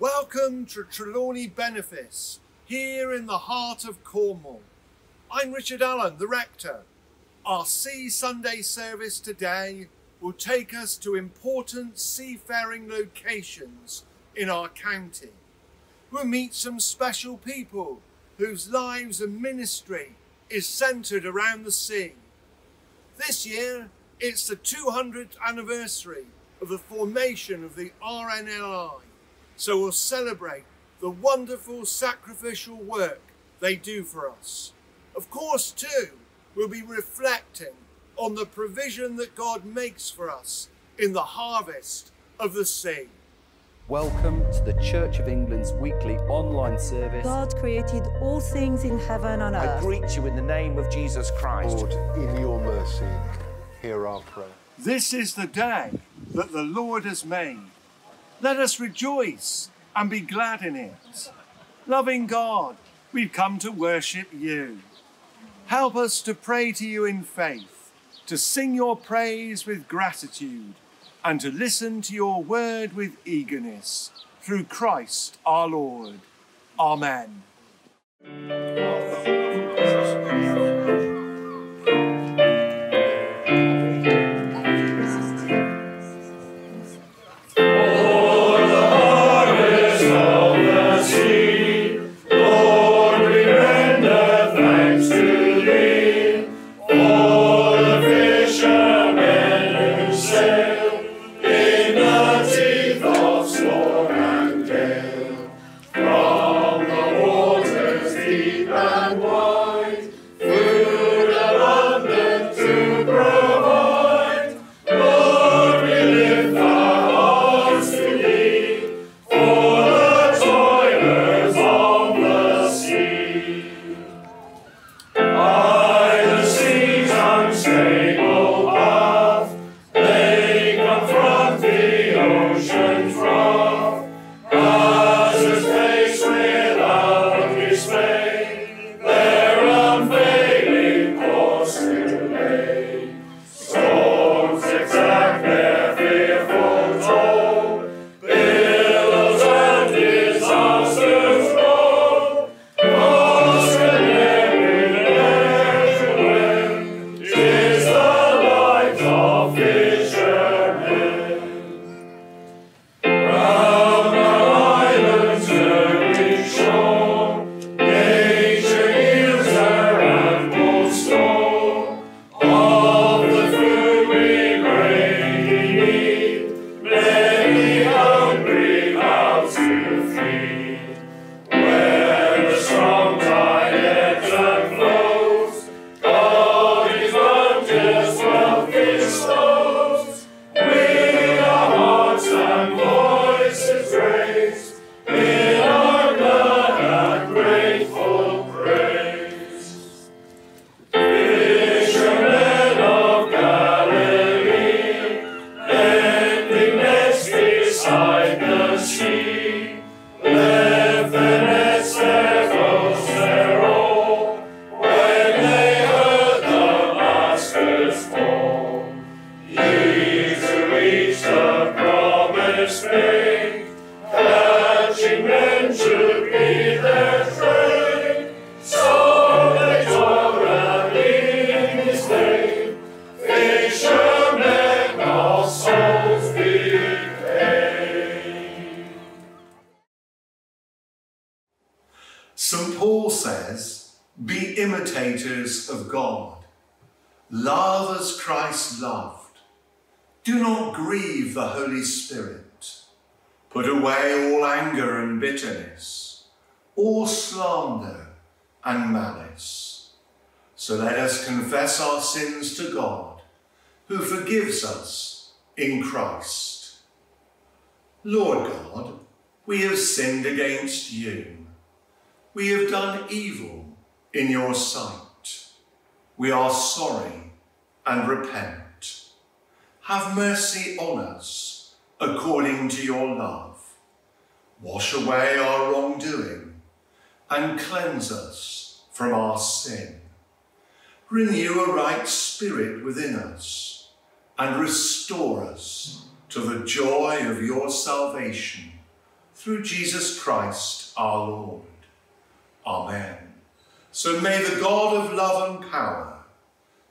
Welcome to Trelawny Benefice, here in the heart of Cornwall. I'm Richard Allen, the rector. Our Sea Sunday service today will take us to important seafaring locations in our county. We'll meet some special people whose lives and ministry is centred around the sea. This year, it's the 200th anniversary of the formation of the RNLI, so we'll celebrate the wonderful sacrificial work they do for us. Of course, too, we'll be reflecting on the provision that God makes for us in the harvest of the sea. Welcome to the Church of England's weekly online service. God created all things in heaven and earth. I greet you in the name of Jesus Christ. Lord, in your mercy, hear our prayer. This is the day that the Lord has made. Let us rejoice and be glad in it. Loving God, we've come to worship you. Help us to pray to you in faith, to sing your praise with gratitude, and to listen to your word with eagerness. Through Christ our Lord. Amen. St. Paul says, Be imitators of God. Love as Christ loved. Do not grieve the Holy Spirit. Put away all anger and bitterness, all slander and malice. So let us confess our sins to God, who forgives us in Christ. Lord God, we have sinned against you. We have done evil in your sight. We are sorry and repent. Have mercy on us according to your love. Wash away our wrongdoing and cleanse us from our sin. Renew a right spirit within us and restore us to the joy of your salvation through Jesus Christ our Lord. Amen. So may the God of love and power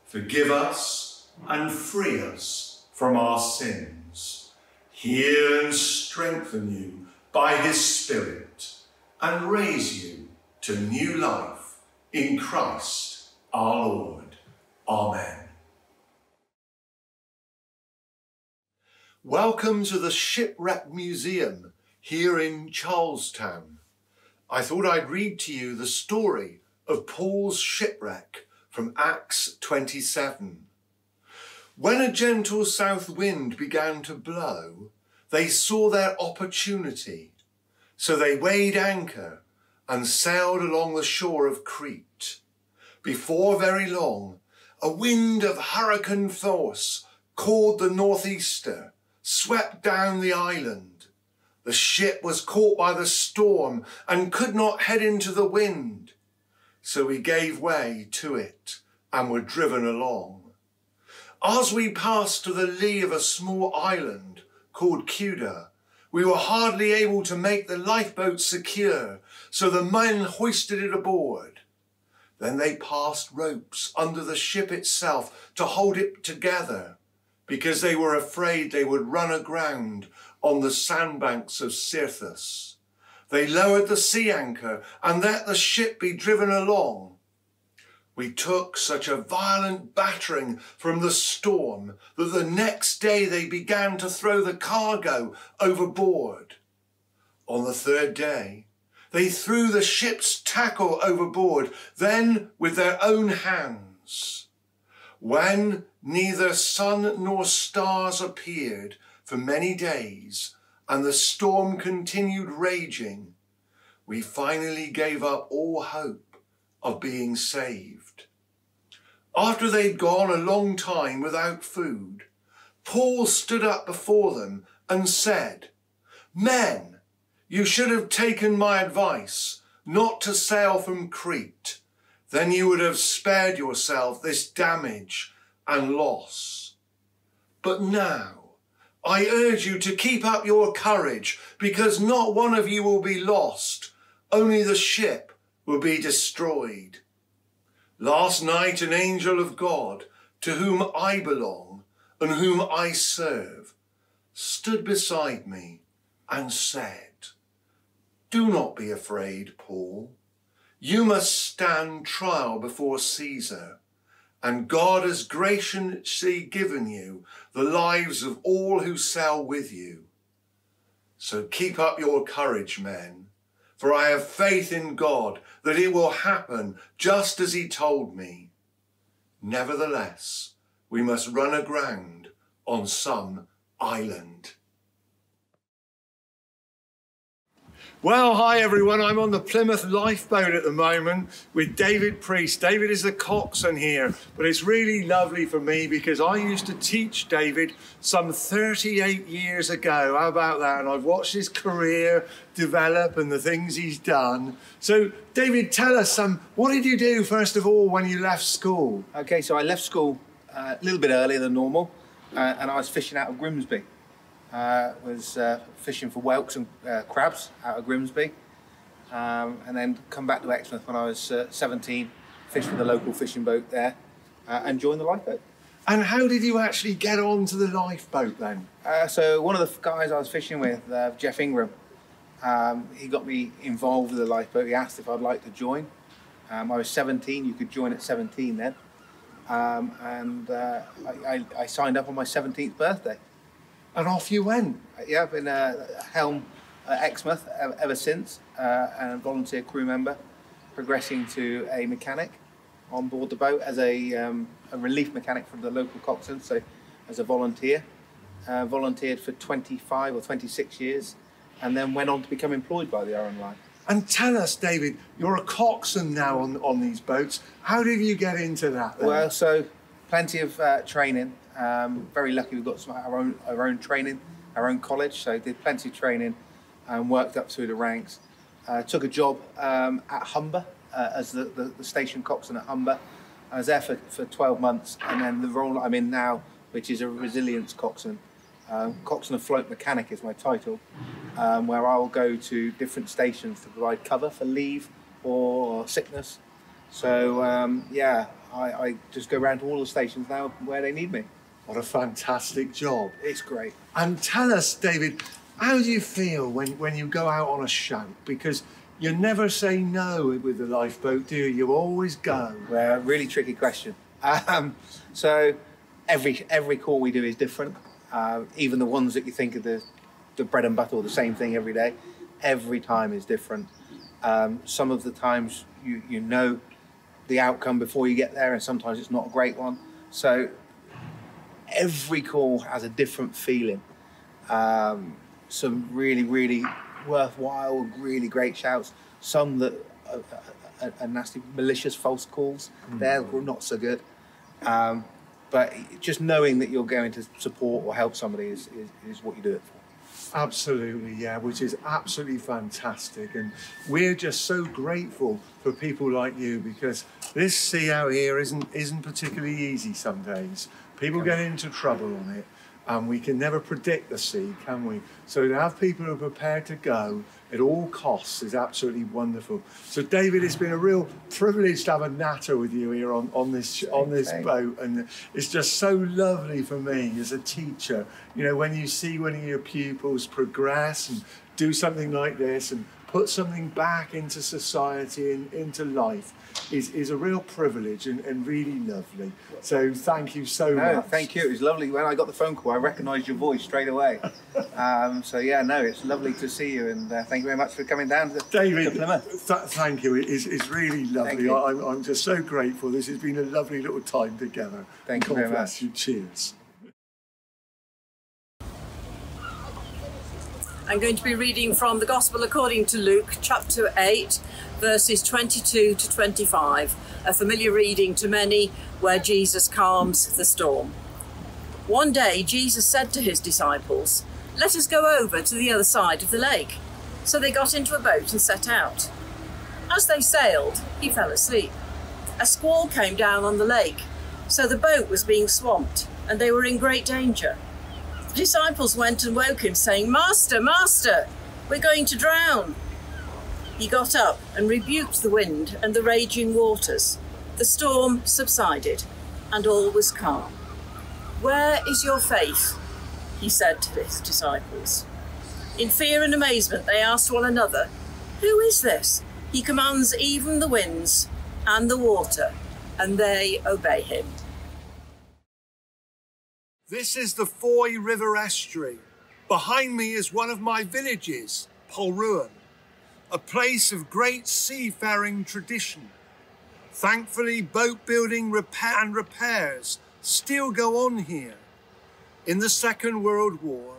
forgive us and free us from our sins, heal and strengthen you by his Spirit, and raise you to new life in Christ our Lord. Amen. Welcome to the Shipwreck Museum here in Charlestown. I thought I'd read to you the story of Paul's shipwreck from Acts 27. When a gentle south wind began to blow, they saw their opportunity. So they weighed anchor and sailed along the shore of Crete. Before very long, a wind of hurricane force, called the northeaster, swept down the island. The ship was caught by the storm and could not head into the wind. So we gave way to it and were driven along. As we passed to the lee of a small island called Cauda, we were hardly able to make the lifeboat secure, so the men hoisted it aboard. Then they passed ropes under the ship itself to hold it together, because they were afraid they would run aground on the sandbanks of Syrtis. They lowered the sea anchor and let the ship be driven along. We took such a violent battering from the storm that the next day they began to throw the cargo overboard. On the third day, they threw the ship's tackle overboard, then with their own hands. When neither sun nor stars appeared for many days, and the storm continued raging, we finally gave up all hope of being saved. After they'd gone a long time without food, Paul stood up before them and said, Men, you should have taken my advice not to sail from Crete. Then you would have spared yourself this damage and loss. But now, I urge you to keep up your courage because not one of you will be lost, only the ship will be destroyed. Last night, an angel of God, to whom I belong and whom I serve, stood beside me and said, Do not be afraid, Paul. You must stand trial before Caesar and God has graciously given you the lives of all who sail with you. So keep up your courage, men, for I have faith in God that it will happen just as he told me. Nevertheless, we must run aground on some island. Well, hi everyone. I'm on the Plymouth lifeboat at the moment with David Priest. David is the coxswain here, but it's really lovely for me because I used to teach David some 38 years ago. How about that? And I've watched his career develop and the things he's done. So, David, tell us some. Um, what did you do first of all when you left school? Okay, so I left school uh, a little bit earlier than normal, uh, and I was fishing out of Grimsby uh, was uh, fishing for whelks and uh, crabs out of Grimsby, um, and then come back to Exmouth when I was uh, 17, fished with the local fishing boat there, uh, and joined the lifeboat. And how did you actually get onto the lifeboat then? Uh, so one of the guys I was fishing with, Jeff Ingram, um, he got me involved with the lifeboat. He asked if I'd like to join. Um, I was 17. You could join at 17 then, um, and I, I, I signed up on my 17th birthday and off you went. Yeah, I've been a helm at Exmouth ever since, uh, and a volunteer crew member, progressing to a mechanic on board the boat as a, um, a relief mechanic from the local coxswain, so as a volunteer. Uh, volunteered for 25 or 26 years, and then went on to become employed by the RNLI. And tell us, David, you're a coxswain now on, on these boats. How did you get into that? Then? Well, so plenty of uh, training. Um, very lucky we've got some our own our own training, our own college. So did plenty of training and worked up through the ranks. Uh, took a job um, at Humber uh, as the, the, the, station coxswain at Humber. I was there for, for 12 months, and then the role I'm in now, which is a resilience coxswain. Um, coxswain afloat mechanic is my title. um, where I'll go to different stations to provide cover for leave or sickness. So um, yeah, I, I just go around to all the stations now where they need me. What a fantastic job. It's great. And tell us, David, how do you feel when, when you go out on a shout? Because you never say no with the lifeboat, do you? You always go. Well, really tricky question. Um, so every every call we do is different. Uh, even the ones that you think are the the bread and butter or the same thing every day, every time is different. Um, some of the times you you know the outcome before you get there, and sometimes it's not a great one. So every call has a different feeling. Um, some really really worthwhile, really great shouts. Some that are, are, are nasty, malicious false calls. They're not so good. Um, but just knowing that you're going to support or help somebody is, is, is what you do it for. Absolutely, yeah, which is absolutely fantastic. And we're just so grateful for people like you because this sea out here isn't isn't particularly easy some days. People get into trouble on it and we can never predict the sea, can we? So to have people who are prepared to go at all costs is absolutely wonderful. So David, it's been a real privilege to have a natter with you here on, on this on this Same. boat, and it's just so lovely for me as a teacher. You know, when you see one of your pupils progress and do something like this and put something back into society and into life is, is a real privilege and, and really lovely. So thank you so No, much. thank you. It was lovely. When I got the phone call, I recognised your voice straight away. um, so yeah, no, it's lovely to see you, and uh, thank you very much for coming down to, David, to Plymouth. th- thank you. It is, it's really lovely. you. I, I'm, I'm just so grateful. This has been a lovely little time together. Thank you God very bless much. you. Cheers. I'm going to be reading from the Gospel according to Luke, chapter 8, verses 22 to 25, a familiar reading to many where Jesus calms the storm. One day, Jesus said to his disciples, Let us go over to the other side of the lake. So they got into a boat and set out. As they sailed, he fell asleep. A squall came down on the lake, so the boat was being swamped, and they were in great danger. The disciples went and woke him, saying, Master, Master, we're going to drown. He got up and rebuked the wind and the raging waters. The storm subsided, and all was calm. Where is your faith? He said to his disciples. In fear and amazement, they asked one another, Who is this? He commands even the winds and the water, and they obey him. This is the Fowey River estuary. Behind me is one of my villages, Polruan, a place of great seafaring tradition. Thankfully, boat building repair and repairs still go on here. In the Second World War,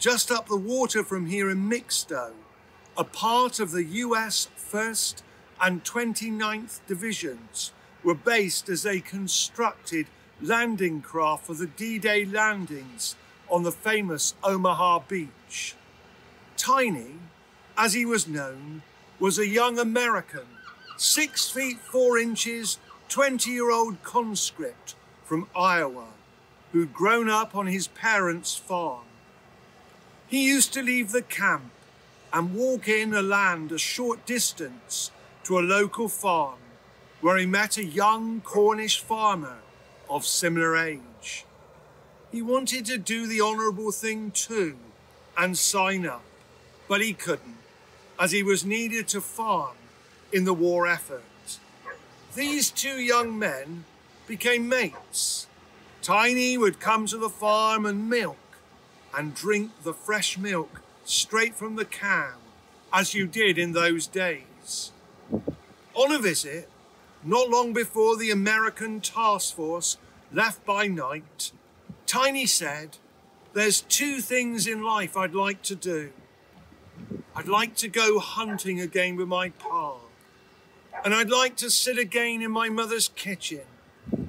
just up the water from here in Mixtow, a part of the US 1st and 29th Divisions were based as they constructed landing craft for the D-Day landings on the famous Omaha beach. Tiny, as he was known, was a young American, six feet four inches, 20 year old conscript from Iowa, who'd grown up on his parents' farm. He used to leave the camp and walk in a land a short distance to a local farm where he met a young Cornish farmer of similar age. He wanted to do the honourable thing too and sign up, but he couldn't, as he was needed to farm in the war effort. These two young men became mates. Tiny would come to the farm and milk and drink the fresh milk straight from the cow, as you did in those days. On a visit, not long before the American task force left by night, Tiny said, There's two things in life I'd like to do. I'd like to go hunting again with my pa, and I'd like to sit again in my mother's kitchen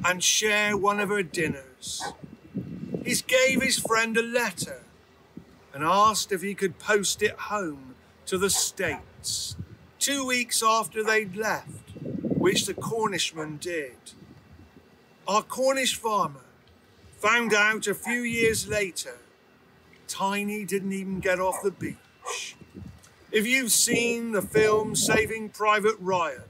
and share one of her dinners. He gave his friend a letter and asked if he could post it home to the States two weeks after they'd left, which the Cornishman did. Our Cornish farmer found out a few years later Tiny didn't even get off the beach. If you've seen the film Saving Private Ryan,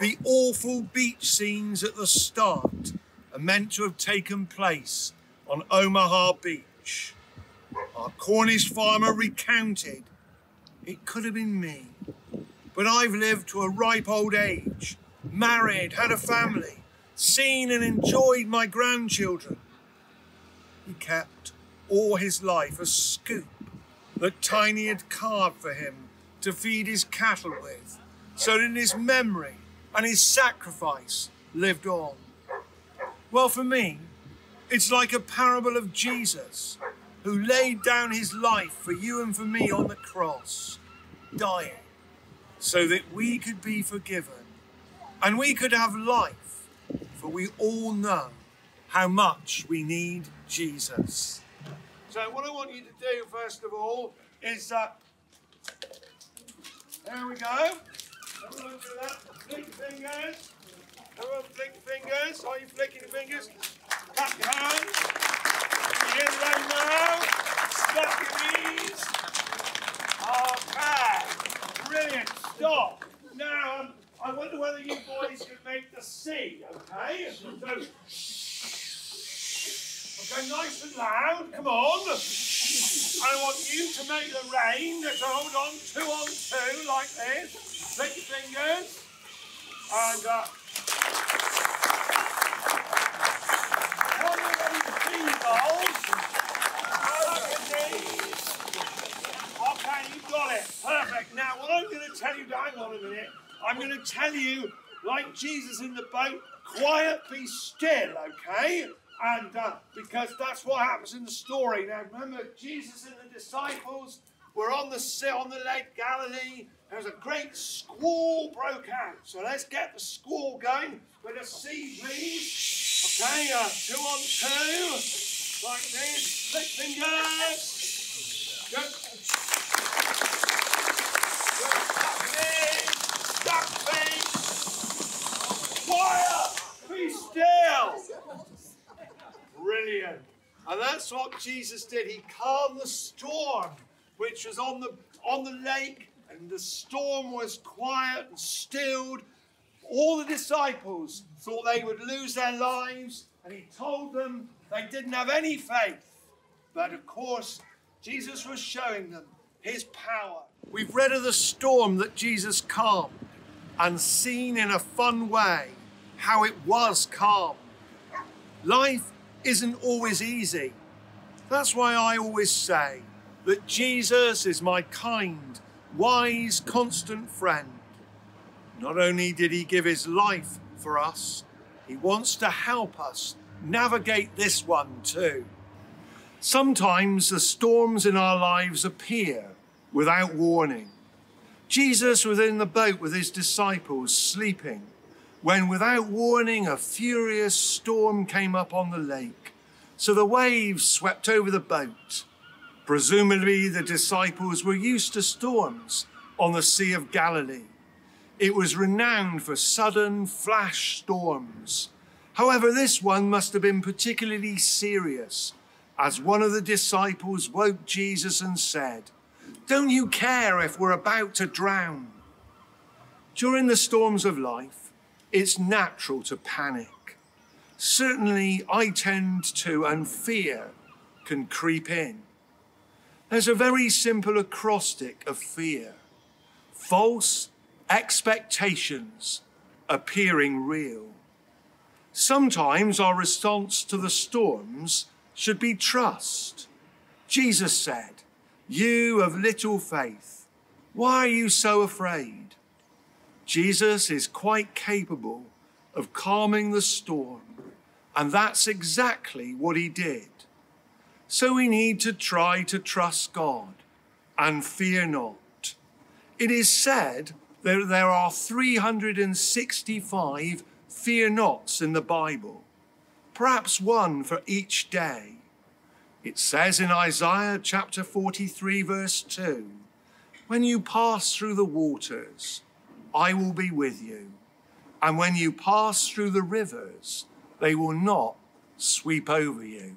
the awful beach scenes at the start are meant to have taken place on Omaha Beach. Our Cornish farmer recounted it could have been me, but I've lived to a ripe old age, married, had a family, seen and enjoyed my grandchildren. He kept all his life a scoop that Tiny had carved for him to feed his cattle with, so that his memory and his sacrifice lived on. Well, for me, it's like a parable of Jesus who laid down his life for you and for me on the cross, dying so that we could be forgiven and we could have life, for we all know how much we need Jesus. So, what I want you to do, first of all, is that. there we go. Everyone do that. Flick fingers. Everyone flick fingers. Are you flicking your fingers? Clap your hands. In them now. Stop your knees. Okay. Brilliant. Stop. Now, um, I wonder whether you boys could make the sea, okay? So, okay, nice and loud. Come on. I want you to make the rain. So hold on, two on two, like this. Flick your fingers. And, uh. Okay, you got it. Perfect. Now, what I'm going to tell you, hang on a minute. I'm going to tell you, like Jesus in the boat, quiet, be still, okay? And uh, because that's what happens in the story. Now, remember, Jesus and the disciples were on the sea, on the Lake Galilee. There was a great squall broke out. So let's get the squall going with a sea, please. Okay, uh, two on two, like this. Click fingers. Good. Duck face. Quiet. Be still. Brilliant. And that's what Jesus did. He calmed the storm, which was on the on the lake, and the storm was quiet and stilled. All the disciples thought they would lose their lives, and he told them they didn't have any faith. But of course, Jesus was showing them his power. We've read of the storm that Jesus calmed and seen in a fun way how it was calm. Life isn't always easy. That's why I always say that Jesus is my kind, wise, constant friend. Not only did he give his life for us, he wants to help us navigate this one too. Sometimes the storms in our lives appear without warning. Jesus was in the boat with his disciples sleeping when, without warning, a furious storm came up on the lake. So the waves swept over the boat. Presumably, the disciples were used to storms on the Sea of Galilee. It was renowned for sudden flash storms. However, this one must have been particularly serious, as one of the disciples woke Jesus and said, Don't you care if we're about to drown? During the storms of life, it's natural to panic. Certainly, I tend to, and fear can creep in. There's a very simple acrostic of fear false expectations appearing real. Sometimes our response to the storms should be trust. Jesus said, You of little faith, why are you so afraid? Jesus is quite capable of calming the storm, and that's exactly what he did. So we need to try to trust God and fear not. It is said that there are 365 fear nots in the Bible, perhaps one for each day. It says in Isaiah chapter 43, verse 2 When you pass through the waters, I will be with you. And when you pass through the rivers, they will not sweep over you.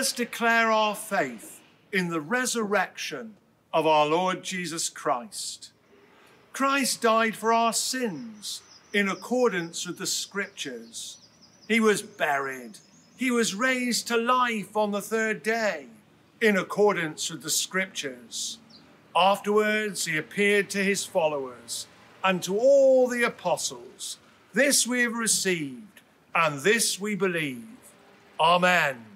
Us declare our faith in the resurrection of our Lord Jesus Christ. Christ died for our sins in accordance with the scriptures. He was buried. He was raised to life on the third day in accordance with the scriptures. Afterwards, he appeared to his followers and to all the apostles. This we have received, and this we believe. Amen.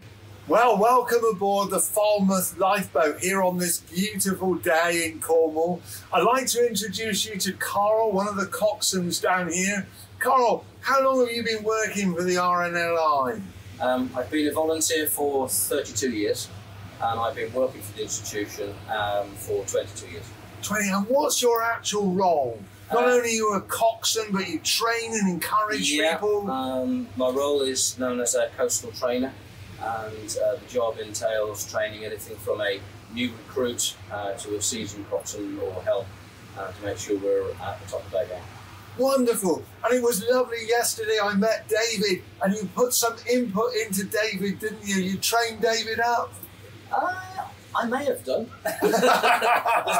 Well, welcome aboard the Falmouth lifeboat here on this beautiful day in Cornwall. I'd like to introduce you to Carl, one of the coxswains down here. Carl, how long have you been working for the RNLI? Um, I've been a volunteer for 32 years and I've been working for the institution um, for 22 years. 20, and what's your actual role? Not Uh, only are you a coxswain, but you train and encourage yeah, people. um, my role is known as a coastal trainer and uh, the job entails training anything from a new recruit uh, to a seasoned coxswain or help uh, to make sure we're at the top of our game. Wonderful. And it was lovely yesterday. I met David and you put some input into David, didn't you? You trained David up. Uh, I may have done. There's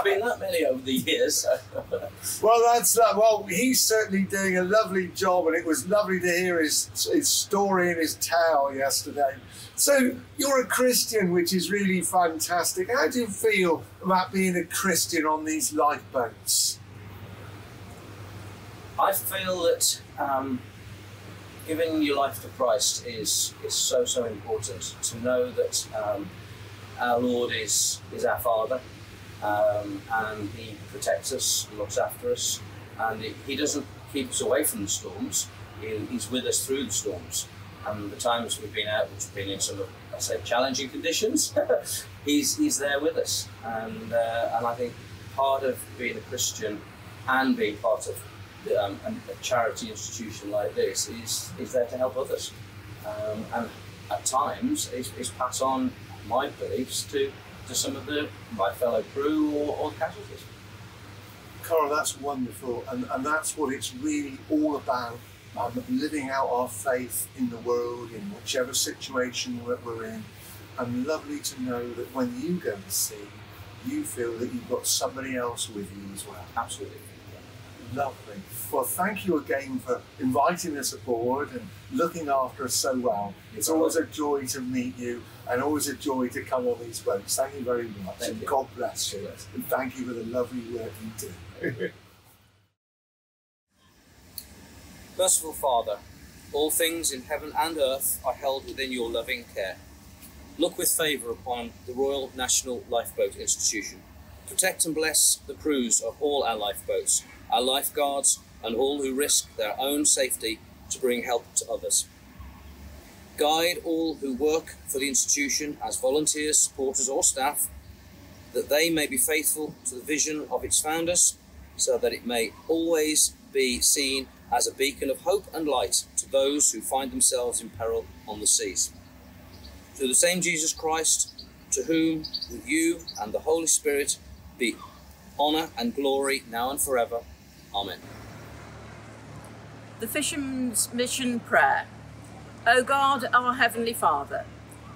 been that many over the years. Well, that's uh, well. He's certainly doing a lovely job, and it was lovely to hear his his story and his tale yesterday. So you're a Christian, which is really fantastic. How do you feel about being a Christian on these lifeboats? I feel that um, giving your life to Christ is is so so important. To know that um, our Lord is is our Father, um, and He protects us, looks after us, and he, doesn't keep us away from the storms. He, he's with us through the storms. And the times we've been out, which have been in some of, I say, challenging conditions, he's he's there with us. And uh, and I think part of being a Christian and being part of um, a, charity institution like this is is there to help others, um, and at times is, is pass on my beliefs to to some of the my fellow crew or, or casualties. Cara, that's wonderful, and, and that's what it's really all about. Um, living out our faith in the world, in whichever situation that we're in. And lovely to know that when you go to sea, you feel that you've got somebody else with you as well. Absolutely. Lovely. Well, thank you again for inviting us aboard and looking after us so well. It's always a joy to meet you and always a joy to come on these boats. Thank you very much. Thank and you. God bless you. And thank you for the lovely work you do. Merciful Father, all things in heaven and earth are held within your loving care. Look with favour upon the Royal National Lifeboat Institution. Protect and bless the crews of all our lifeboats, our lifeguards, and all who risk their own safety to bring help to others. Guide all who work for the institution as volunteers, supporters, or staff, that they may be faithful to the vision of its founders, so that it may always be seen as a beacon of hope and light to those who find themselves in peril on the seas. Through the same Jesus Christ, to whom, with you and the Holy Spirit, be honour and glory now and forever. Amen. The Fisherman's Mission Prayer. O God, our Heavenly Father,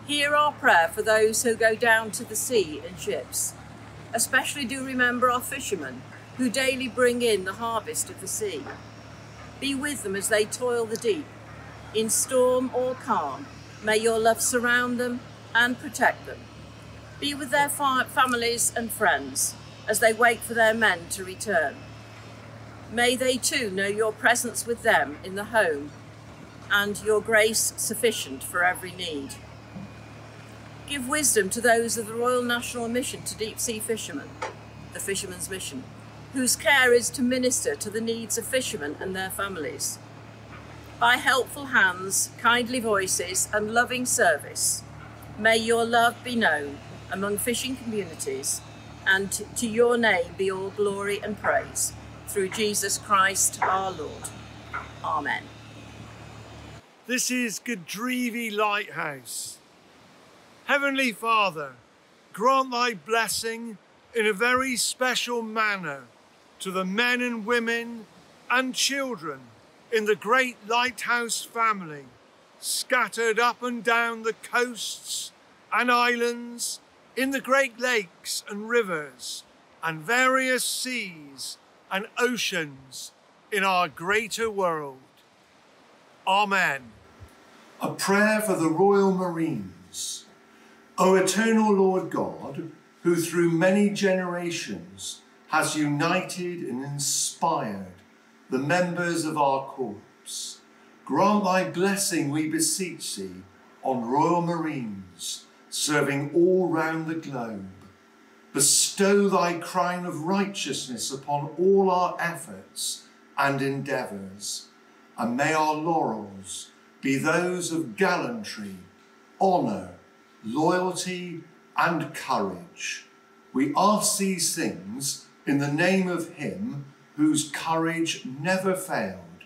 hear our prayer for those who go down to the sea in ships. Especially do remember our fishermen who daily bring in the harvest of the sea. Be with them as they toil the deep. In storm or calm, may your love surround them and protect them. Be with their fa- families and friends as they wait for their men to return. May they too know your presence with them in the home and your grace sufficient for every need. Give wisdom to those of the Royal National Mission to Deep Sea Fishermen, the Fisherman's Mission, whose care is to minister to the needs of fishermen and their families. By helpful hands, kindly voices, and loving service, may your love be known among fishing communities, and to- to your name be all glory and praise. Through Jesus Christ our Lord. Amen. This is Godrevy Lighthouse. Heavenly Father, grant thy blessing in a very special manner to the men and women and children in the great lighthouse family scattered up and down the coasts and islands, in the great lakes and rivers, and various seas and oceans in our greater world. Amen. A prayer for the Royal Marines. O eternal Lord God, who through many generations has united and inspired the members of our corps, grant thy blessing, we beseech thee, on Royal Marines serving all round the globe. Bestow thy crown of righteousness upon all our efforts and endeavours, and may our laurels be those of gallantry, honour, loyalty, and courage. We ask these things in the name of Him whose courage never failed,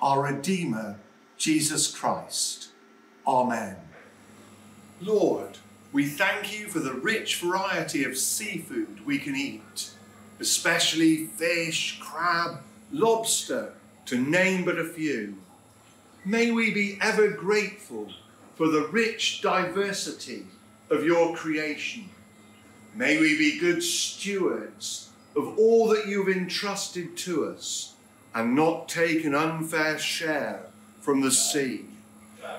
our Redeemer, Jesus Christ. Amen. Lord, we thank you for the rich variety of seafood we can eat, especially fish, crab, lobster, to name but a few. May we be ever grateful for the rich diversity of your creation. May we be good stewards of all that you've entrusted to us and not take an unfair share from the sea.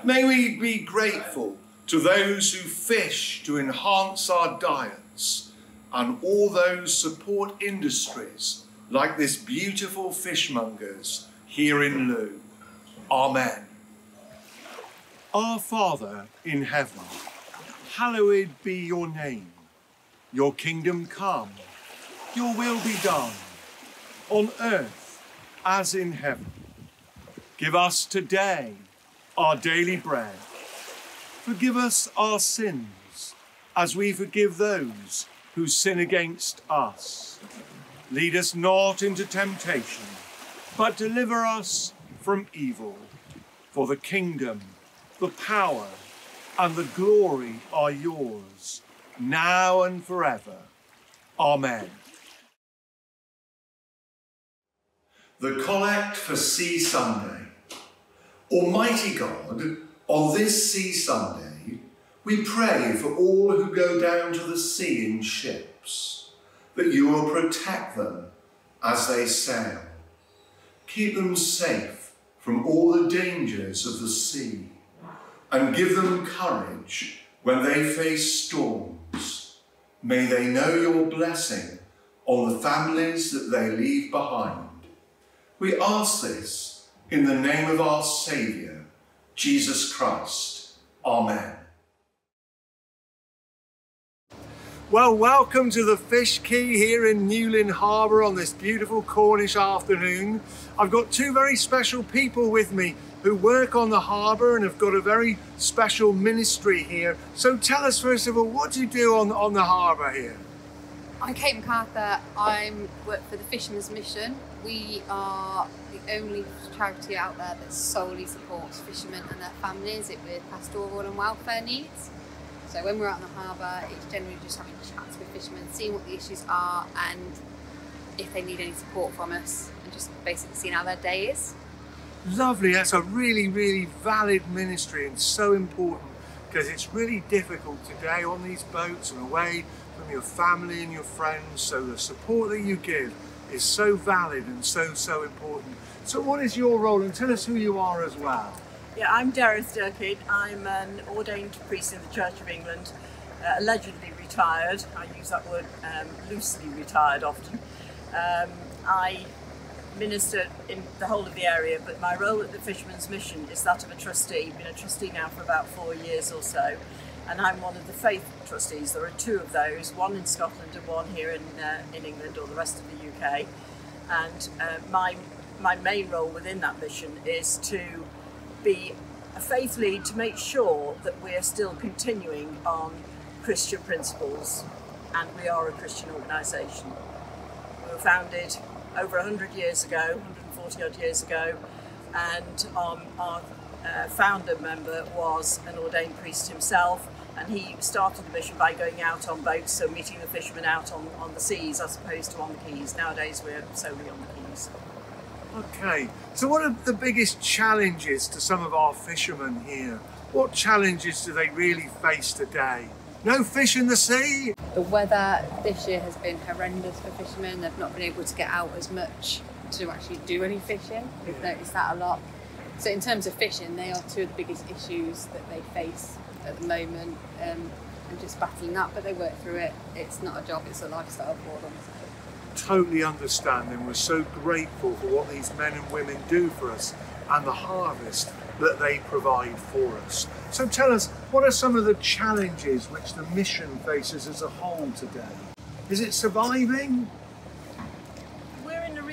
May we be grateful to those who fish to enhance our diets and all those support industries like this beautiful fishmongers here in Looe. Amen. Our Father in heaven, hallowed be your name. Your kingdom come, your will be done, on earth as in heaven. Give us today our daily bread. Forgive us our sins as we forgive those who sin against us. Lead us not into temptation, but deliver us from evil. For the kingdom, the power, and the glory are yours, now and forever. Amen. The Collect for Sea Sunday. Almighty God, on this Sea Sunday, we pray for all who go down to the sea in ships, that you will protect them as they sail. Keep them safe from all the dangers of the sea, and give them courage when they face storms. May they know your blessing on the families that they leave behind. We ask this in the name of our Saviour, Jesus Christ. Amen. Well, welcome to the Fish Quay here in Newlyn Harbour on this beautiful Cornish afternoon. I've got two very special people with me who work on the harbour and have got a very special ministry here. So tell us first of all, what do you do on, on the harbour here? I'm Kate MacArthur. I work for the Fishermen's Mission. We are the only charity out there that solely supports fishermen and their families with pastoral and welfare needs. So when we're out on the harbour, it's generally just having chats with fishermen, seeing what the issues are and if they need any support from us and just basically seeing how their day is. Lovely, that's a really, really valid ministry and so important because it's really difficult today on these boats and away from your family and your friends. So the support that you give is so valid and so, so important. So what is your role and tell us who you are as well. Yeah, I'm Dareth Durkid. I'm an ordained priest in the Church of England, uh, allegedly retired. I use that word um, loosely retired often. Um, I minister in the whole of the area, but my role at the Fishermen's Mission is that of a trustee. I've been a trustee now for about four years or so, and I'm one of the faith trustees. There are two of those, one in Scotland and one here in uh, in England or the rest of the UK. And uh, my my main role within that mission is to be a faith lead to make sure that we're still continuing on Christian principles, and we are a Christian organisation. We were founded over 100 years ago, 140 odd years ago, and um, our uh, founder member was an ordained priest himself, and he started the mission by going out on boats, so meeting the fishermen out on, on the seas as opposed to on the quays. Nowadays we're solely on the quays. Okay, so what are the biggest challenges to some of our fishermen here? What challenges do they really face today? No fish in the sea? The weather this year has been horrendous for fishermen. They've not been able to get out as much to actually do any fishing. We've noticed that a lot. So, in terms of fishing, they are two of the biggest issues that they face at the moment. Um, and just battling that, but they work through it. It's not a job, it's a lifestyle for them. Totally understand and we're so grateful for what these men and women do for us and the harvest that they provide for us. So tell us, what are some of the challenges which the mission faces as a whole today? Is it surviving?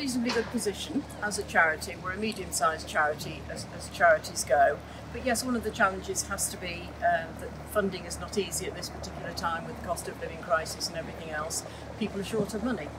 Reasonably good position as a charity. We're a medium-sized charity as, as charities go. But yes, one of the challenges has to be um, that funding is not easy at this particular time with the cost of living crisis and everything else. People are short of money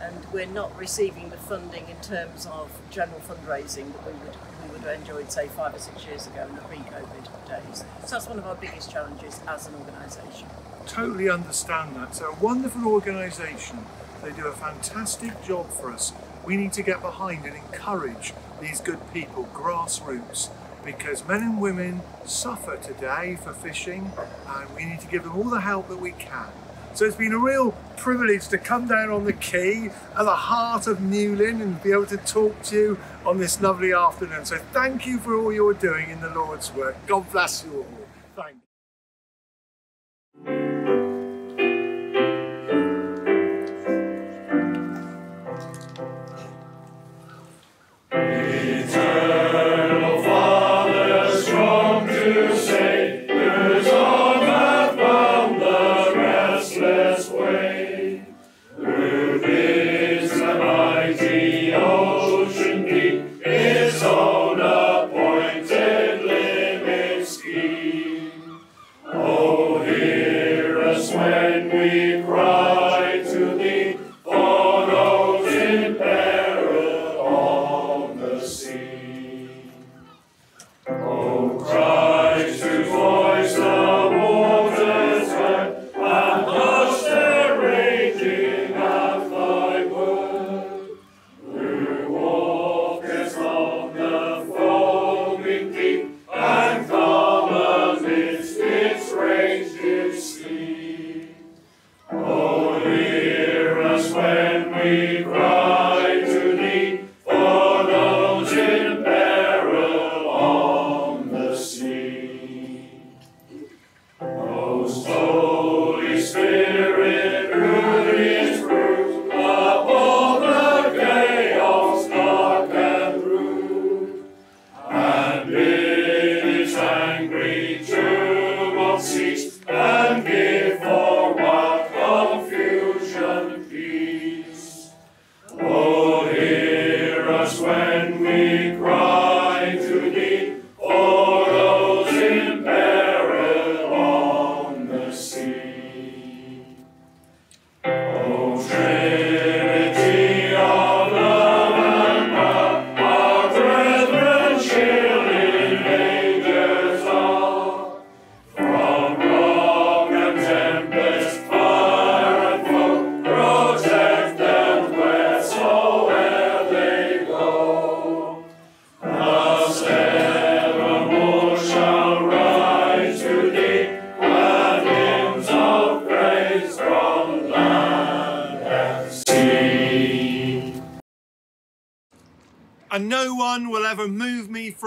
and we're not receiving the funding in terms of general fundraising that we would, we would have enjoyed say five or six years ago in the pre-COVID days. So that's one of our biggest challenges as an organisation. Totally understand that. So a wonderful organisation. They do a fantastic job for us. We need to get behind and encourage these good people, grassroots, because men and women suffer today for fishing and we need to give them all the help that we can. So it's been a real privilege to come down on the quay at the heart of Newlyn and be able to talk to you on this lovely afternoon. So thank you for all you're doing in the Lord's work. God bless you all. And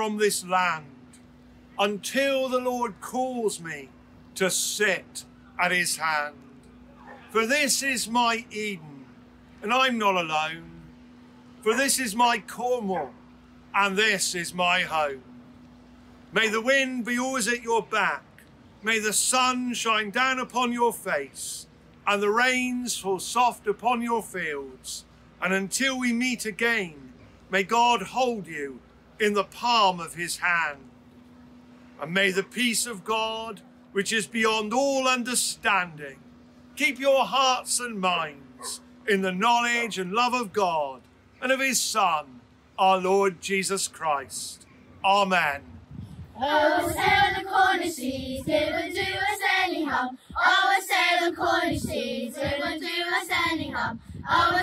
from this land until the Lord calls me to sit at his hand. For this is my Eden, and I'm not alone. For this is my Cornwall, and this is my home. May the wind be always at your back. May the sun shine down upon your face, and the rains fall soft upon your fields. And until we meet again, May God hold you in the palm of his hand. And may the peace of God, which is beyond all understanding, keep your hearts and minds in the knowledge and love of God and of his Son, our Lord Jesus Christ. Amen. Oh, Cornish seas, it would do us any harm. Oh, Cornish seas, it would do us any harm. Oh,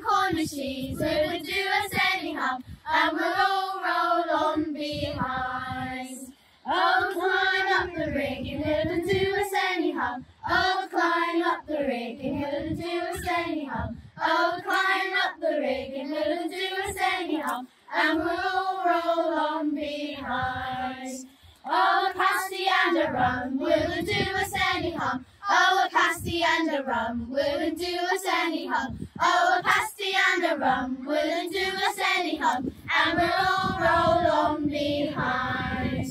Cornish seas, it would do us any harm and we'll all roll on behind. Oh, climb up the rigging hill and do us anyhow. Oh, climb up the rigging hill and do us anyhow. Oh, climb up the rigging hill and do us anyhow. And we'll all roll on behind. Oh, past the and around, will it do us any harm. Oh, a pasty and a rum wouldn't do us any harm. Oh, a pasty and a rum wouldn't do us any harm, and we'll all roll on behind.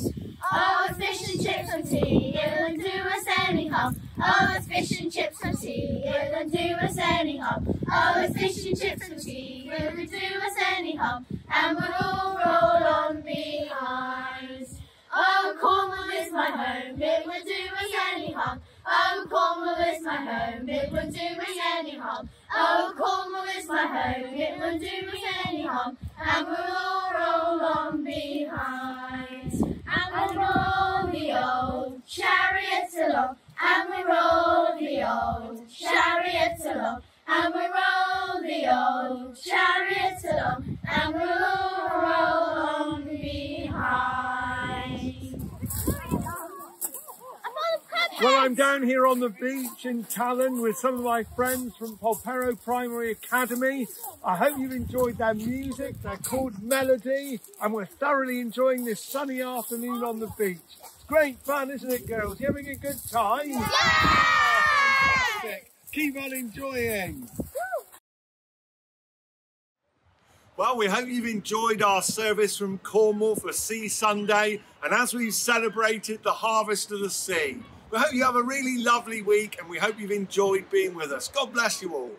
Oh, it's fish and chips and tea, it won't do us any harm. Oh, it's fish and chips and tea, it won't do us any harm. Oh, it's fish and chips and tea, it won't do us any harm, and we'll all roll on behind. Oh, Cornwall is my home, it won't do us any harm. Oh, Cornwall is my home, it won't do us any harm. Oh, Cornwall is my home, it won't do us any harm, and we'll all roll on behind. And we'll roll the old chariot along, and we roll the old chariot along, and we roll the old chariot along, and we'll all roll on Well, I'm down here on the beach in Talland with some of my friends from Polperro Primary Academy. I hope you've enjoyed their music. They're called Melody, and we're thoroughly enjoying this sunny afternoon on the beach. It's great fun, isn't it, girls? You having a good time? Yeah! Ah, fantastic. Keep on enjoying. Well, we hope you've enjoyed our service from Cornwall for Sea Sunday and as we've celebrated the harvest of the sea. We hope you have a really lovely week and we hope you've enjoyed being with us. God bless you all.